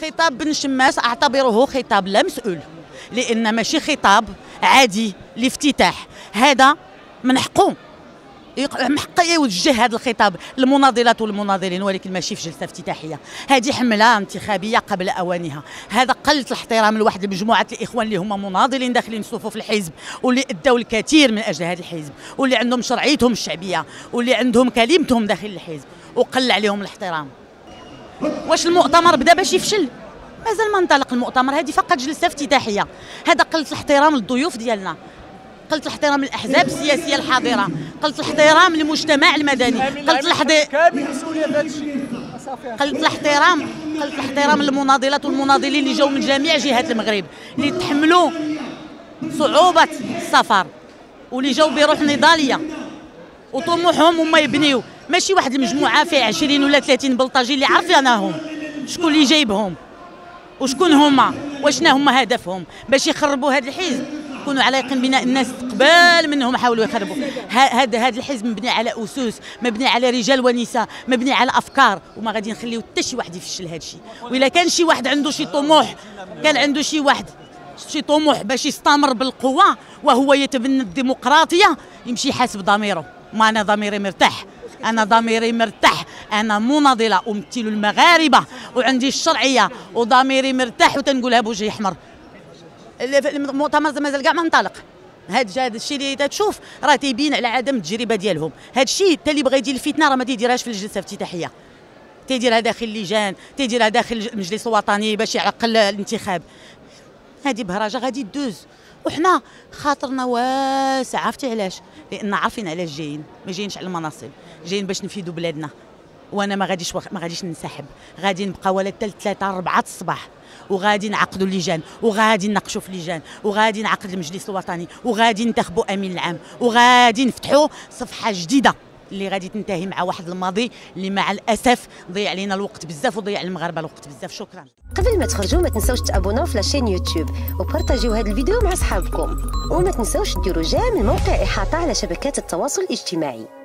خطاب بن شماس أعتبره خطاب لا مسؤول لأن ماشي خطاب عادي لافتتاح. هذا من حقه. من يوجه هذا الخطاب للمناضلات والمناضلين ولكن ماشي في جلسة افتتاحية. هذه حملة انتخابية قبل أوانها. هذا قلة الاحترام لواحد مجموعة الإخوان اللي هما مناضلين داخلين صفوف الحزب واللي أدوا الكثير من أجل هذا الحزب واللي عندهم شرعيتهم الشعبية واللي عندهم كلمتهم داخل الحزب وقل عليهم الاحترام. واش المؤتمر بدا باش يفشل؟ مازال ما انطلق المؤتمر هذه فقط جلسة افتتاحية. هذا قلة الاحترام للضيوف ديالنا قلت الاحترام للأحزاب السياسية الحاضرة. قلت الاحترام للمجتمع المدني. قلت الاحترام كامل مسؤولية هذا الشيء. قلت الاحترام. قلت الاحترام للمناضلات والمناضلين اللي جاوا من جميع جهات المغرب اللي تحملوا صعوبة السفر واللي جاوا بروح نضالية وطموحهم هما يبنيو. ماشي واحد المجموعة فيها 20 ولا 30 بلطجي اللي عرفناهم شكون اللي جايبهم؟ وشكون هما؟ واشنا هما هدفهم باش يخربوا هذا الحزب؟ كونوا على يقين بنا الناس قبال منهم حاولوا يخربوا. هذا هذا الحزب مبني على أسس مبني على رجال ونساء مبني على أفكار. وما غادي نخليو حتى شي واحد يفشل هذا الشيء. واذا كان شي واحد عنده شي طموح كان عنده شي واحد شي طموح باش يستمر بالقوة وهو يتبنى الديمقراطية يمشي يحاسب ضميره. ما أنا ضميري مرتاح أنا ضميري مرتاح أنا مناضلة أمثل المغاربة وعندي الشرعية وضميري مرتاح وتنقولها بوجهي أحمر. المؤتمر مازال كاع ما انطلق. هذا هذا الشيء اللي تشوف راه تيبين على عدم التجربة ديالهم. هذا الشيء حتى اللي بغى يدير الفتنة راه ما تيديرهاش في الجلسة الافتتاحية. تيديرها داخل اللجان تيديرها داخل المجلس الوطني باش يعقل الانتخاب. هذه بهرجة غادي تدوز. وحنا خاطرنا واسع عرفتي علاش؟ لأن عارفين علاش جايين. ما جايينش على المناصب. جايين باش نفيدوا بلادنا. وأنا ما غاديش وخ... ما غاديش ننسحب. غادي نبقى ولا حتى 3 4 الصباح. وغادي نعقدوا اللجان وغادي نناقشوا في اللجان وغادي نعقد المجلس الوطني. وغادي ننتخبوا أمين العام. وغادي نفتحوا صفحة جديدة اللي غادي تنتهي مع واحد الماضي اللي مع الأسف ضيع علينا الوقت بزاف وضيع المغاربة الوقت بزاف. شكرا. قبل ما تخرجوا ما تنساوش تابوناو في la chaîne YouTube وبارطاجيو هذا الفيديو مع أصحابكم. وما تنساوش ديروا j'aime الموقع إحاطة على شبكات التواصل الاجتماعي.